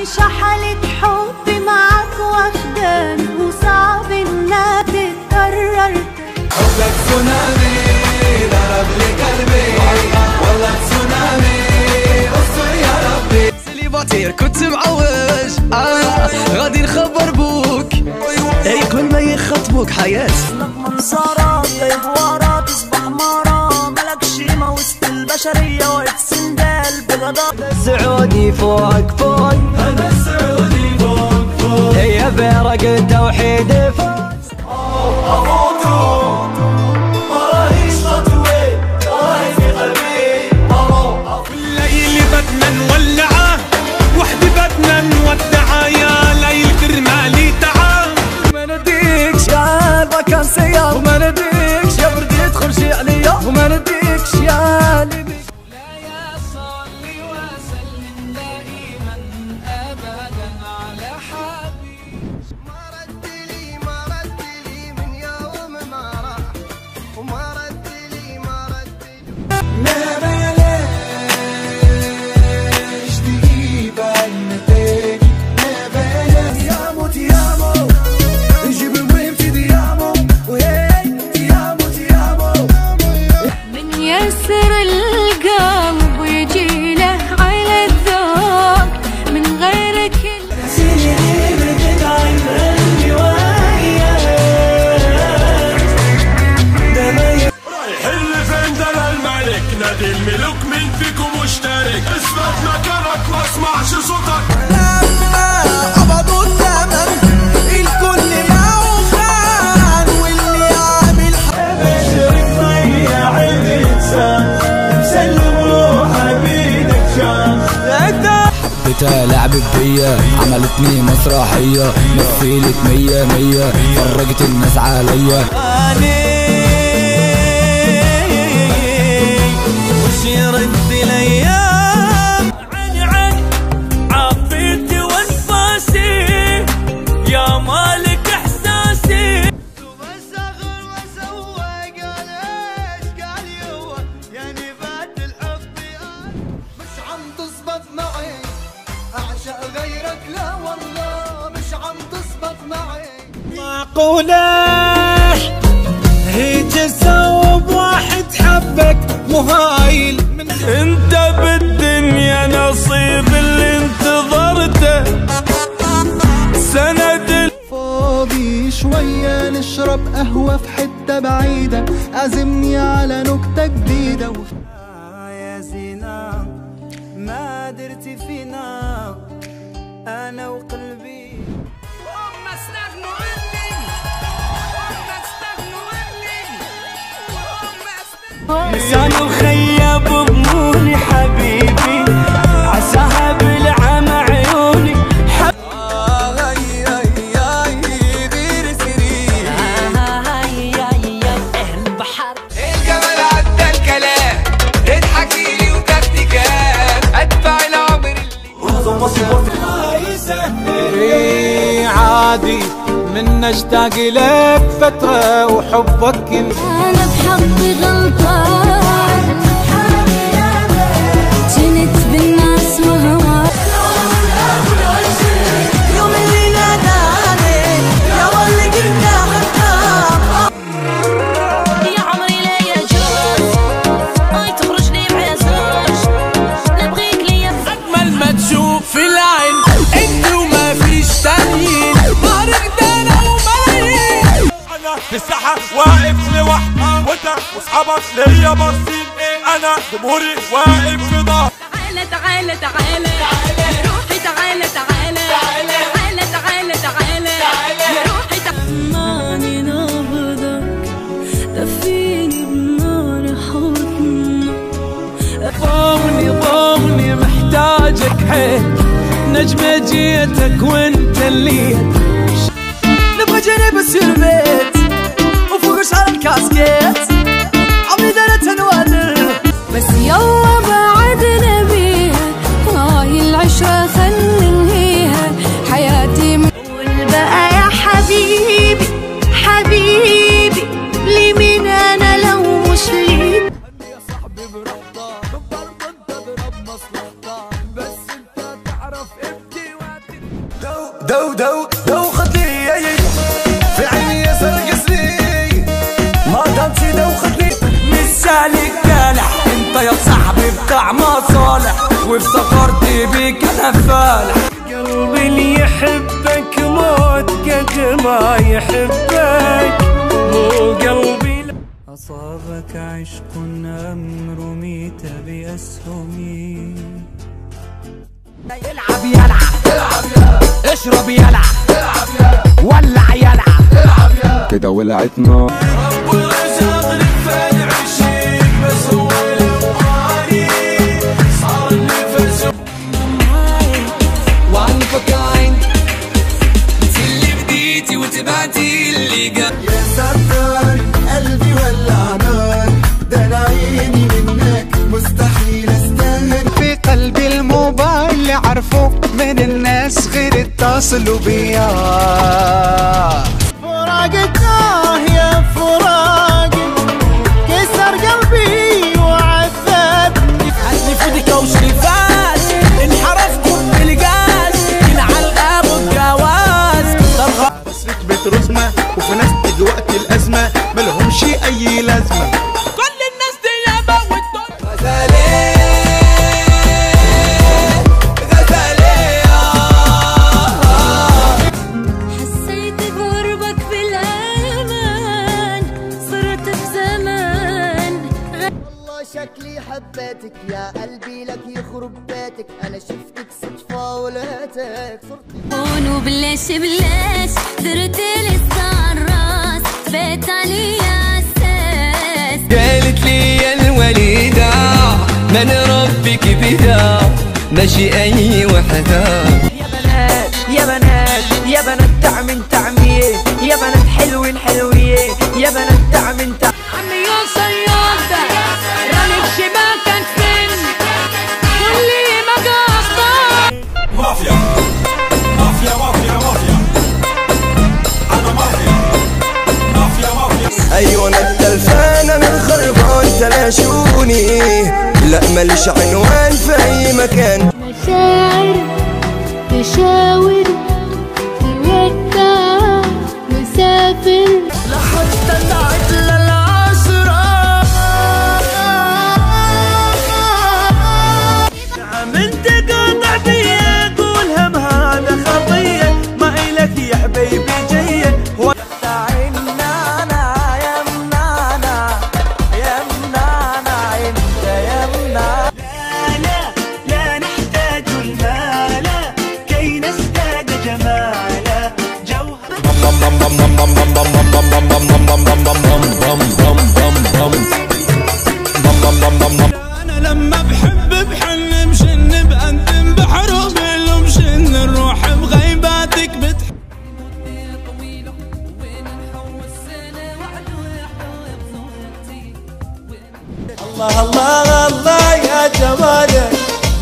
عايشة حالة حب معاك واخداني وصعب إنها تتكرر. حبك تسونامي ضرب لي قلبي. والله تسونامي استر يا ربي. سليباتير كنت معوج. آه غادي نخبر بوك. أي قبل ما يخطبوك حياة. منظرة طيب ورا تصبح مرة. ملك شيمة وسط البشرية وقت سندال بغضب. سعودي فوق فوق. التوحيد عملتني مسرحية مثلت مية مية فرقت الناس عليا. وش يرد الأيام معقولة هيك تسوب واحد حبك مهايل. من انت بالدنيا نصيب اللي انتظرته. سند فاضي شوية نشرب قهوة في حتة بعيدة. عزمني على نكتة جديدة. يا زينة ما درتي فينا. أنا وقلبي لسان حبيبي. عساها بالعمى عيوني. البحر الجمال عدى الكلام تضحكي لي العمر اللي عادي من اشتاق لك فترة وحبك أنا بحقي غلطان وانت واصحابك ليا باصين أنا؟ جمهوري واقف في ظهري تعالى تعالى تعالى. يا روحي تعالى تعالى. تعالى تعالى تعالى. يا روحي تعالى نبضك دفيني بنار حضنك ضامني ضامني محتاجك. نجمة جيتك وانت اللي نبغى جنب السيرفيت وفوق شعر الكاسكيت مثالك جالح انت يا صاحبي بتاع مصالح وافتكرت بيك أنا فالح. قلبي اللي يحبك موت قد ما يحبك. مو قلبي لا. أصابك عشق أم رميت بأسهمي. العب يلعب اشرب يلعب ولع يلعب كده ولعت نار اللي عرفه من الناس غير اتصلوا بيا. فراقك آه يا فراقي كسر قلبي وعذبني. عزني فودك وشريفات انحرفتوا بالجاز ينعل ابو الجواز بس ركبت رزمة وفي ناس دلوقتي الأزمة ملهمش أي لازمة. حبيتك يا قلبي لك يخرب بيتك. أنا شفتك صدفة ولقيتك صرت هون وبلاش بلاش. درت لي الراس. بيت علي أساس. قالت لي يا الوليدة من ربك بدا ماشي أي وحدة. يا بنات يا بنات يا بنات تعمين تعمية يا بنات حلوين حلوية يا بنات تعمين تعمية عمي يا تلاشوني لا ماليش عنوان في أي مكان. مشاعر تشاور أنا لما بحب بحن مشن بقدم بحروب مشن نروح بغيباتك بتحب الله الله الله يا جمالك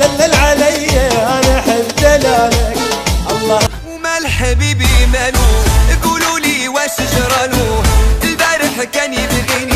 دلل علي أنا احب دلالك الله ومال حبيبي مالو جرالو البارح كان يبغيني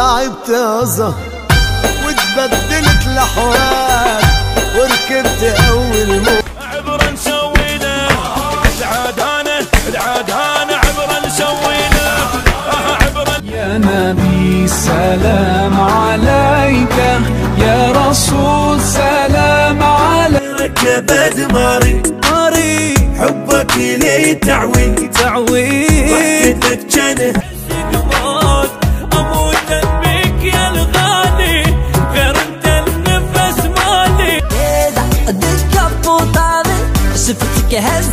ولعبت ازهر واتبدلت الاحوال وركبت أول مو عبرا سوينا العدانه العدانه عبرا نسوينا. عبرا آه، يا نبي سلام عليك. يا رسول سلام عليك. بدماري ماري ماري حبك لي تعوي تعوي وحدتك جنة. your hands